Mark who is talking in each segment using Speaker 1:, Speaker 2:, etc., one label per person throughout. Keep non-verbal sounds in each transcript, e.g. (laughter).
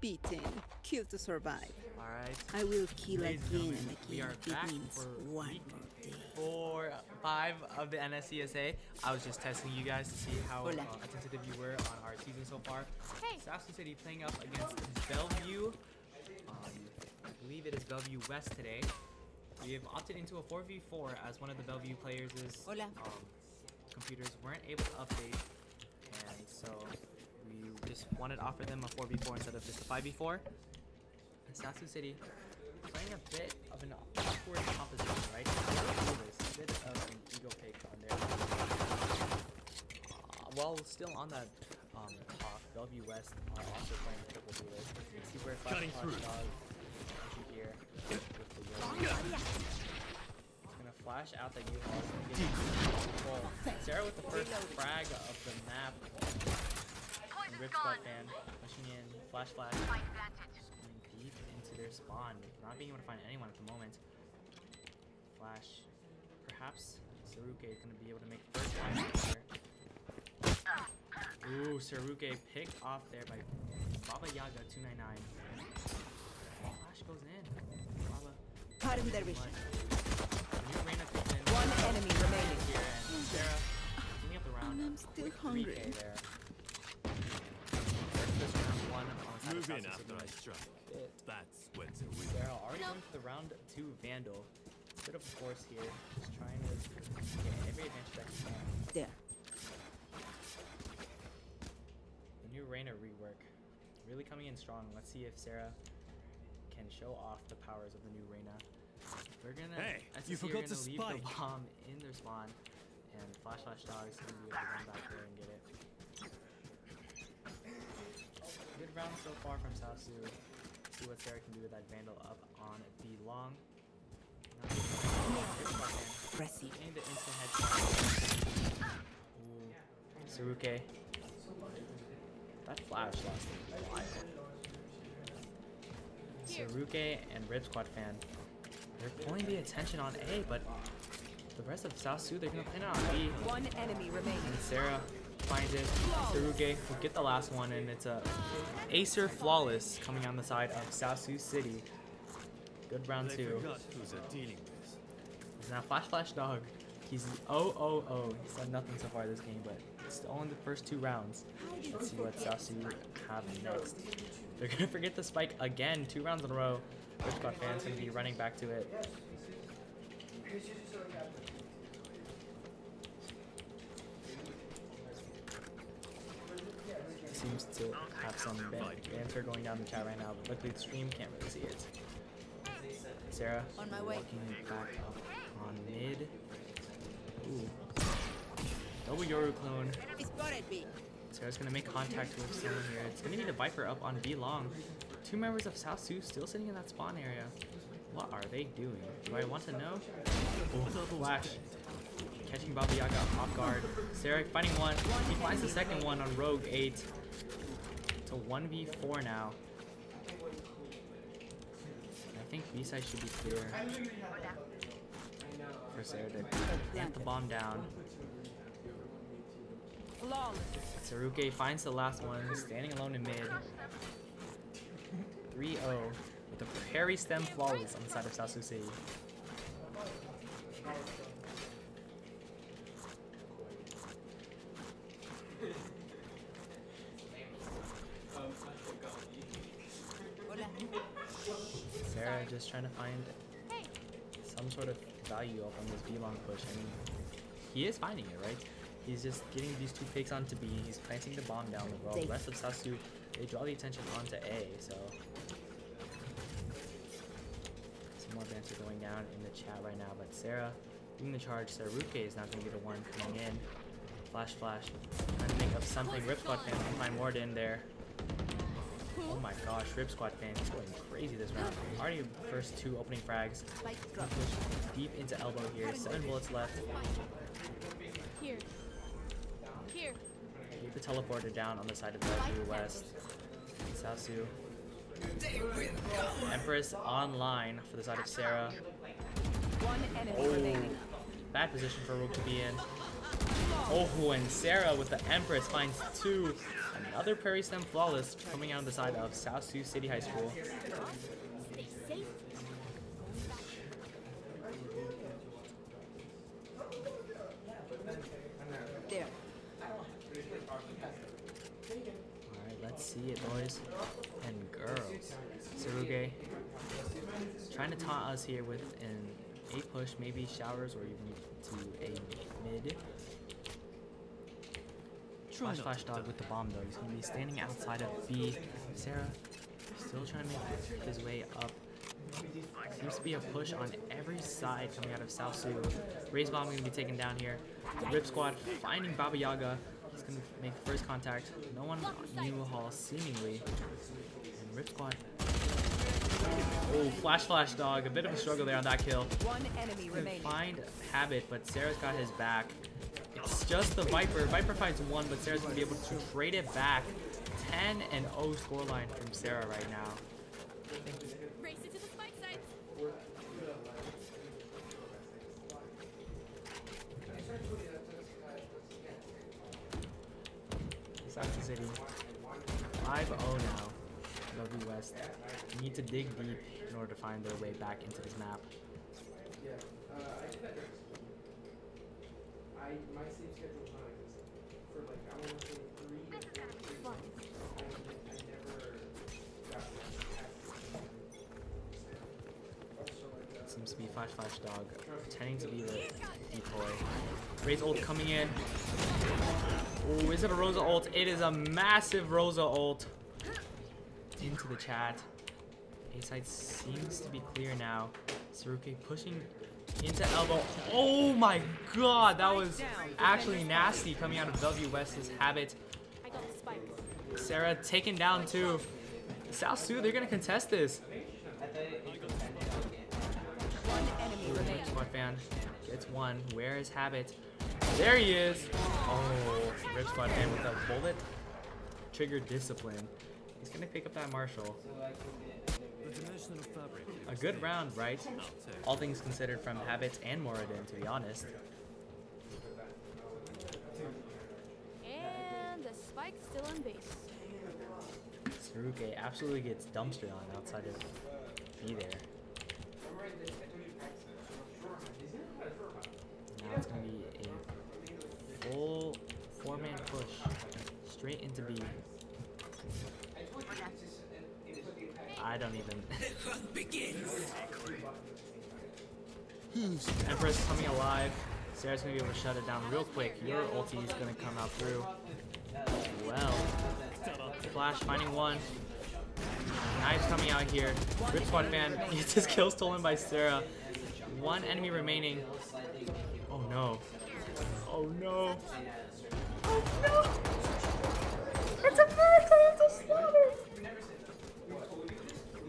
Speaker 1: beaten. Kill to survive.
Speaker 2: Alright.
Speaker 1: I will kill
Speaker 2: Ladies and
Speaker 1: again and
Speaker 2: we
Speaker 1: again
Speaker 2: are
Speaker 1: it
Speaker 2: back
Speaker 1: means
Speaker 2: for
Speaker 1: one more day.
Speaker 2: four, five of the NSESA. I was just testing you guys to see how uh, attentive you were on our season so far.
Speaker 3: Hey.
Speaker 2: Sasu City playing up against Bellevue. Um, I believe it is Bellevue West today. We have opted into a 4v4 as one of the Bellevue players'
Speaker 1: Hola.
Speaker 2: um, computers weren't able to update. And so we just wanted to offer them a 4v4 instead of just a 5v4. And Sasu City playing a bit of an awkward composition, right? A bit of an ego pick on there. Uh, while still on that um, talk, Bellevue West are also playing triple duelers. Super
Speaker 4: Cutting through.
Speaker 2: Dog, entry here with the Gonna flash out the U-Haul. Well, Sarah with the first frag of the map. And Rip Squad fan pushing in, flash flash. Just going deep into their spawn, not being able to find anyone at the moment. Flash. Perhaps Saruke is gonna be able to make first time. Ooh, Saruke picked off there by Baba Yaga 299. Flash goes in. Baba.
Speaker 1: Pardon their
Speaker 2: One.
Speaker 1: vision.
Speaker 2: New Reyna comes in.
Speaker 3: One enemy remaining.
Speaker 2: Here and Sarah cleaning up the round.
Speaker 1: And I'm still hungry.
Speaker 2: there. First this round one on the side of
Speaker 4: Move in after I
Speaker 2: City.
Speaker 4: strike.
Speaker 2: Bit.
Speaker 4: That's when to win.
Speaker 2: Sarah already going for the round two Vandal. Bit of force here, just trying to get every advantage that he can.
Speaker 1: There.
Speaker 2: The new Reyna rework, really coming in strong. Let's see if Sarah can show off the powers of the new Reyna. We're gonna.
Speaker 4: Hey,
Speaker 2: SSC
Speaker 4: you
Speaker 2: are
Speaker 4: forgot
Speaker 2: gonna
Speaker 4: to
Speaker 2: leave the bomb in their spawn, and Flash Flash Dog is gonna be able to run back there and get it. Good round so far from Sasu. See what Sarah can do with that Vandal up on B long. Now, here's Buckman. Getting the instant headshot. Ooh. Saruke. That flash lasted a while. Saruke and Rip Squad fan. They're pulling the attention on A, but the rest of South Su, they're gonna play it on B.
Speaker 3: One enemy remaining.
Speaker 2: And Sarah finds it. Saruke will get the last one, and it's a Acer Flawless coming on the side of Sioux City. Good round two.
Speaker 4: forgot who's they're dealing with.
Speaker 2: He's now Flash Flash Dog. He's 0 0 0. He's done nothing so far this game, but it's only the first two rounds. Let's see what Sasu have next. They're gonna (laughs) forget the spike again, two rounds in a row. Rich Squad fans gonna be running back to it. Seems to have some ban- banter going down the chat right now, but luckily the stream can't really see it. Sarah
Speaker 1: On my way.
Speaker 2: walking back up on mid. Ooh. Double Yoru clone.
Speaker 1: It's spotted me.
Speaker 2: Sarah's gonna make contact with someone here. It's gonna need a Viper up on B long. Two members of South Sioux still sitting in that spawn area. What are they doing? Do I want to know? Oh, flash. Catching Baba Yaga off guard. Sarah fighting one. He finds the second one on Rogue 8. It's a 1v4 now. I think B side should be clear. Sarah to plant the bomb down. Saruke finds the last one, standing alone in mid. 3-0 with the Prairie Stem Flawless on the side of South Sioux City.
Speaker 1: Hola.
Speaker 2: Sarah just trying to find
Speaker 3: Hey.
Speaker 2: some sort of value up on this B-long push. I mean, he is finding it, right? He's just getting these two picks onto B. He's planting the bomb down the road. The rest of Sasu, they draw the attention onto A, so... Some more banter going down in the chat right now, but Sarah doing the charge. Saruke is not going to be the one coming in. Flash, flash. Trying to make up something. Rip Squad fan can find Morden there. Oh my gosh, Rip Squad fans going crazy this round. Already first two opening frags. Deep into elbow here. Seven bullets left.
Speaker 3: Here. Here.
Speaker 2: Keep the teleporter down on the side of Bellevue West. Sasu. Empress online for the side of Sarah. Oh, bad position for Rook to be in. Oh, and Sarah with the Empress finds two. Another Prairie Stem Flawless coming out on the side of South Sioux City High School.
Speaker 1: There.
Speaker 2: Alright, let's see it, boys and girls. Saruke trying to taunt us here with an A push, maybe showers, or even to a mid. Flash Flash Dog with the bomb though. He's gonna be standing outside of B. Sarah still trying to make his way up. Seems to be a push on every side coming out of South Sioux. Raze Bomb gonna be taken down here. Rip Squad finding Baba Yaga. He's gonna make the first contact. No one on New Hall seemingly. And Rip Squad. Oh, Flash Flash Dog. A bit of a struggle there on that kill.
Speaker 3: One enemy remaining.
Speaker 2: find Habit, but Sarah's got his back. It's just the Viper. Viper finds one, but Sarah's gonna be able to trade it back. 10 and 0 scoreline from Sarah right now.
Speaker 3: Race it to the spike sites.
Speaker 2: South City. 5-0 now. W West. Need to dig deep in order to find their way back into this map.
Speaker 5: I my sleep schedule's not existent for like I want to say three to four weeks. I, I never got past uh,
Speaker 2: Seems to be Flash Flash Dog pretending to be the decoy. Raze ult coming in. Oh, is it a Rosa ult? It is a massive Rosa ult. Into the chat. A side seems to be clear now. Saruke pushing into elbow. Oh my god, that was actually nasty coming out of W West's habit.
Speaker 3: I got the spike.
Speaker 2: Sarah taken down too. South Sioux, they're gonna contest this.
Speaker 3: One enemy remaining.
Speaker 2: Squad fan gets one. Where is Habit? There he is. Oh, Rip Squad fan with a bullet trigger discipline. He's gonna pick up that Marshall.
Speaker 4: The dimensional fabric.
Speaker 2: A good round, right? All things considered from Habits and Moradin, to be honest.
Speaker 3: And the spike's still on base.
Speaker 2: Saruke absolutely gets dumpstered on outside of B there. Now it's gonna be a full four-man push straight into B. I don't even. Empress coming alive. Sarah's gonna be able to shut it down real quick. Your ulti is gonna come out through. Well, Flash finding one. Knives coming out here. Rip Squad fan (laughs) gets his kill stolen by Sarah. One enemy remaining. Oh no. Oh no. Oh no. It's a miracle. It's a slaughter.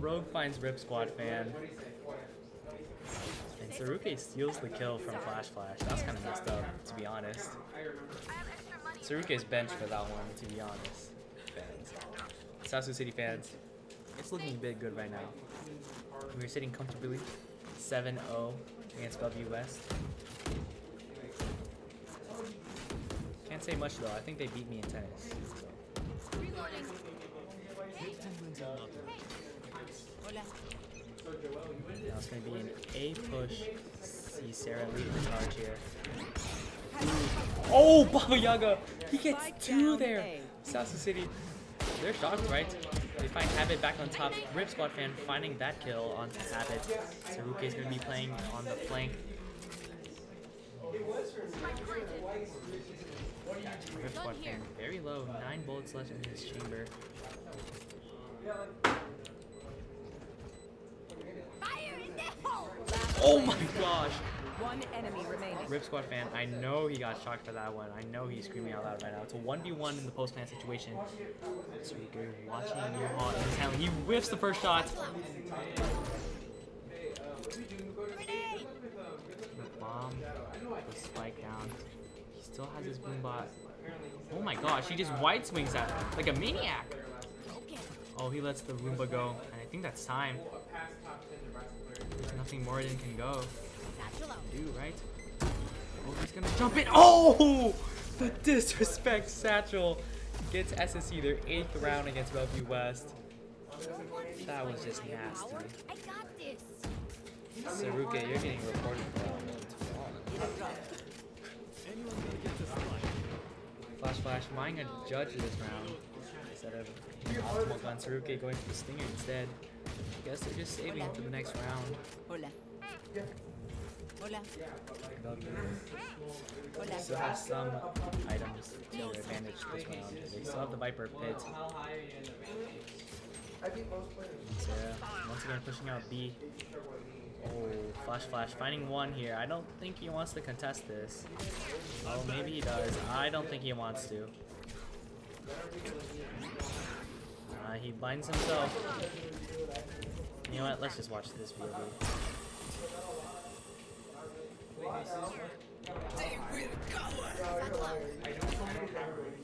Speaker 2: Rogue finds Rip Squad fan. And Saruke steals the kill from Flash Flash. That's kind of messed up, to be honest. Saruke's benched for that one, to be honest. Fans. Sioux City fans, it's looking a bit good right now. We're sitting comfortably 7-0 against W West. Can't say much though. I think they beat me in tennis. So.
Speaker 3: Reloading.
Speaker 1: Hola.
Speaker 2: Now it's going to be an A push. See Sarah leading the charge here. Oh, (laughs) Baba Yaga! He gets two there.
Speaker 3: A.
Speaker 2: City. They're shocked, right? They find Habit back on top. Rip Squad fan finding that kill onto Habit. Saruke is going to be playing on the flank. Rip Squad fan very low. Nine bullets left in his chamber. Oh my (laughs) gosh!
Speaker 3: One enemy remaining.
Speaker 2: Rip Squad fan, I know he got shocked for that one. I know he's screaming out loud right now. It's a 1v1 in the post-man situation. Sarika watching you all intently. He whiffs the first shot. The bomb, the spike down. He still has his boombot. Oh my gosh, he just white swings at him like a maniac. Oh, he lets the Roomba go, and I think that's time. There's nothing more than can go.
Speaker 3: Satchel.
Speaker 2: Do right? Oh, he's gonna jump in. Oh! The disrespect satchel gets SSC their eighth round against Bellevue West. That was just nasty.
Speaker 3: I got this.
Speaker 2: Saruke, you're getting reported for that one.
Speaker 4: Anyone gonna get this spike?
Speaker 2: Flash Flash, mine a judge this round instead of optimal gun. Saruke going for the stinger instead. I guess they're just saving it for the next round.
Speaker 1: Hola. Hola. Hola.
Speaker 2: still have some items to their advantage this round. They still have the Viper Pit.
Speaker 5: How high are you in the range? I think most players.
Speaker 2: Sarah once again pushing out B. Oh, Flash Flash finding one here. I don't think he wants to contest this. Oh, maybe he does. I don't think he wants to. Uh, he blinds himself. You know what? Let's just watch this video.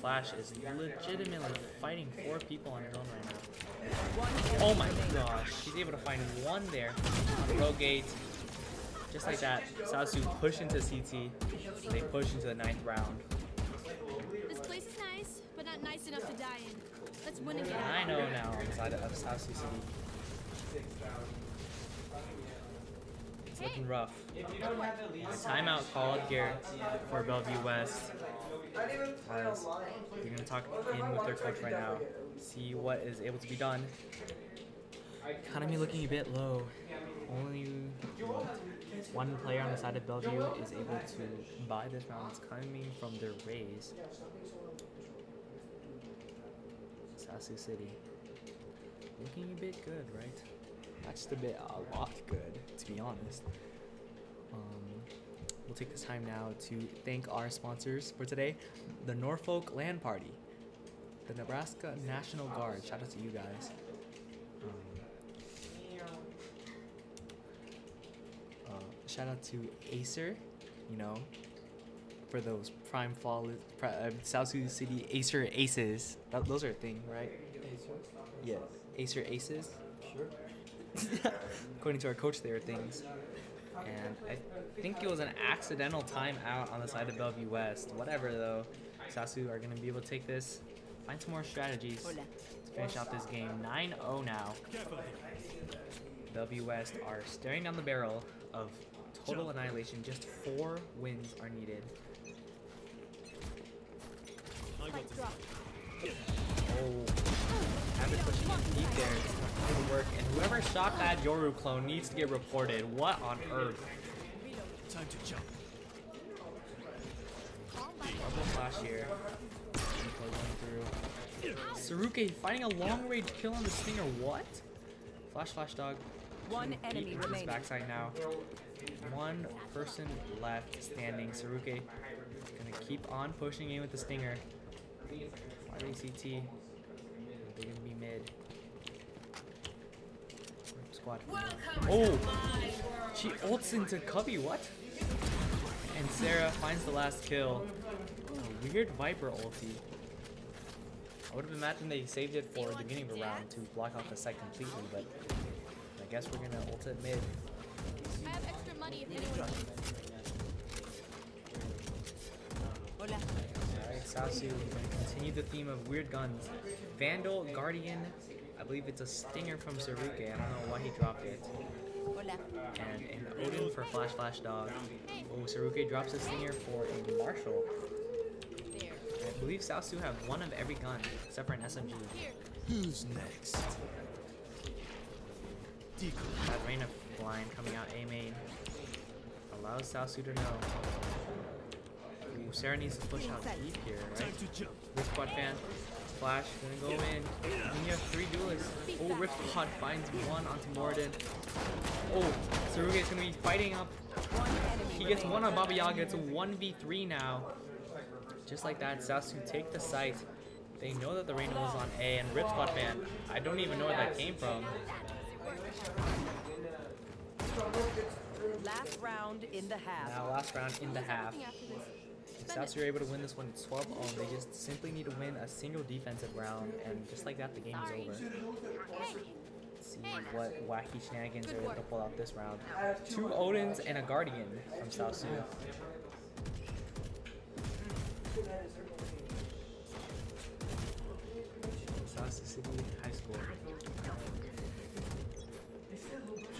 Speaker 2: Flash is legitimately fighting four people on his own right now. Oh my gosh, he's able to find one there on row gate. Just like that, Sasu push into CT. They push into the ninth round.
Speaker 6: This place is nice, but not nice enough to die in. Let's win again.
Speaker 2: I know now on the of Sasu City. It's looking rough. Timeout called here for Bellevue West. As they're gonna talk in with their coach right now. See what is able to be done. Economy looking a bit low. Only one player on the side of Bellevue is able to buy this round. It's coming from their Raze. Sasu City. Looking a bit good, right? That's a bit, a lot good, to be honest. Um, we'll take this time now to thank our sponsors for today the Norfolk LAN Party, the Nebraska National Guard. Shout out to you guys. Um, uh, shout out to Acer, you know, for those prime fall, uh, South Sioux City Acer Aces. That, those are a thing, right? Yeah, Acer Aces. Sure. (laughs) According to our coach, they are things. And I think it was an accidental timeout on the side of Bellevue West. Whatever though, Sasu are gonna be able to take this, find some more strategies
Speaker 1: Hola.
Speaker 2: to finish out this game. 9-0 now. Bellevue West are staring down the barrel of total annihilation. Just four wins are needed.
Speaker 4: I.
Speaker 2: Oh, Abbott pushing in deep there. It's not going to work. And whoever shot that Yoru clone needs to get reported. What on earth?
Speaker 4: Time to jump.
Speaker 2: Double flash here. Going through. Saruke finding a long range kill on the stinger. What? Flash, flash dog.
Speaker 3: One
Speaker 2: Deep
Speaker 3: enemy
Speaker 2: into his
Speaker 3: remaining.
Speaker 2: backside now. One person left standing. Saruke gonna keep on pushing in with the stinger. Why they CT? They're gonna be mid. Squad. Oh! She ults into Cubby, what? And Sarah finds the last kill. A weird Viper ulti. I would have imagined they saved it for the beginning of the round to block off the site completely, but I guess we're gonna ult it mid.
Speaker 6: I have extra money if anyone needs.
Speaker 1: Hola.
Speaker 2: Alright, Sasu, we're continue the theme of weird guns. Vandal, Guardian, I believe it's a stinger from Saruke, I don't know why he dropped it.
Speaker 1: Hola.
Speaker 2: And an Odin for Flash Flash Dog. Oh, Saruke drops a stinger for a Marshall. I believe Sasu have one of every gun, except for an SMG.
Speaker 4: Who's next? Decoy.
Speaker 2: That Rain of Blind coming out A main allows Sasu to know. Sarah needs to push out deep here, right? Rip Squad fan, Flash gonna go in. And you have three duelists. Oh, Rip Squad finds one onto Morden. Oh, Saruke is gonna be fighting up. He gets one on Baba Yaga. It's a 1v3 now. Just like that, Sasu take the site. They know that the Reyna was on A, and Rip Squad fan, I don't even know where that came from.
Speaker 3: Last round in the half.
Speaker 2: Now, last round in the half. If Souths are able to win this one, it's 12 0. They just simply need to win a single defensive round, and just like that, the game is over. Let's see what wacky shenanigans are able to pull out this round. Two Odins and a Guardian from South
Speaker 5: they're
Speaker 2: South City High School.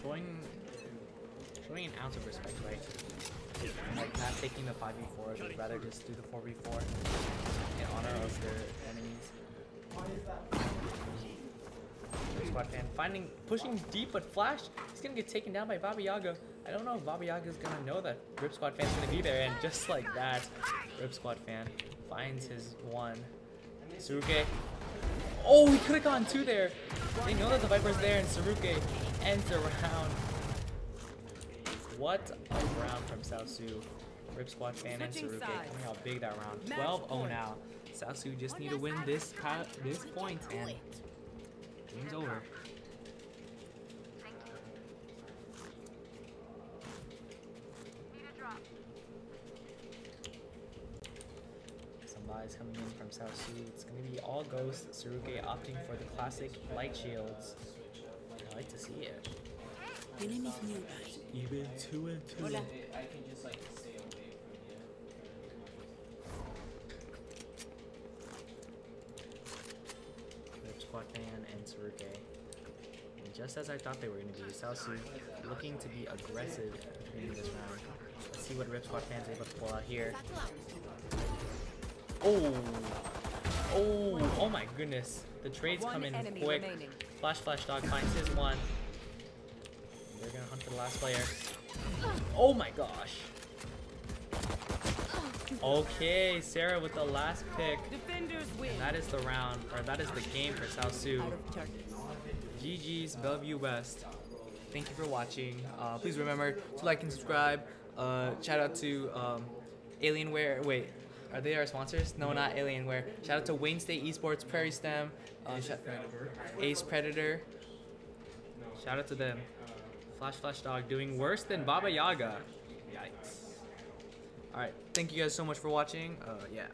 Speaker 2: Showing, showing an ounce of respect, right? Like not taking the 5v4, but rather just do the 4v4 in honor of their enemies. Squad fan finding pushing deep, but Flash he's gonna get taken down by Baba Yaga. I don't know if Baba Yaga is gonna know that Rip Squad fan's gonna be there, and just like that, Rip Squad fan finds his one. Saruke. Oh, he could have gone two there. They know that the Viper's there, and Saruke ends the round. What a round from Saosu. Rip Squad fan and Saruke coming out big that round.
Speaker 3: Match
Speaker 2: 12-0
Speaker 3: point.
Speaker 2: now. Saosu just need to win this this point, and game's over. Some buys coming in from Saosu. It's gonna be all ghost. Saruke opting for the classic light shields. I like to see it.
Speaker 1: Enemies nearby.
Speaker 2: Even two and two.
Speaker 1: Hola.
Speaker 5: I can just like stay away from you.
Speaker 2: Rip Squad fan and Saruke. And just as I thought they were going to be, Saosu looking to be aggressive at the beginning of this round. Let's see what Rip Squad fans are able to pull out here. Oh! Oh! Oh my goodness. The trades
Speaker 3: One
Speaker 2: come in quick.
Speaker 3: remaining.
Speaker 2: Flash Flash Dog finds his one. They're gonna hunt for the last player. Oh my gosh. Okay, Sarah with the last pick.
Speaker 3: Defenders win.
Speaker 2: And that is the round, or that is the game for South Sioux.
Speaker 1: Out of charges.
Speaker 2: GG's Bellevue West. Thank you for watching. Uh, please remember to like and subscribe. Uh, shout out to um, Alienware. Wait, are they our sponsors? No, not Alienware. Shout out to Wayne State Esports, Prairie STEM, uh, Ace Predator. Shout out to them. Flash Flash Dog doing worse than Baba Yaga. Yikes. Alright, thank you guys so much for watching. Uh, yeah.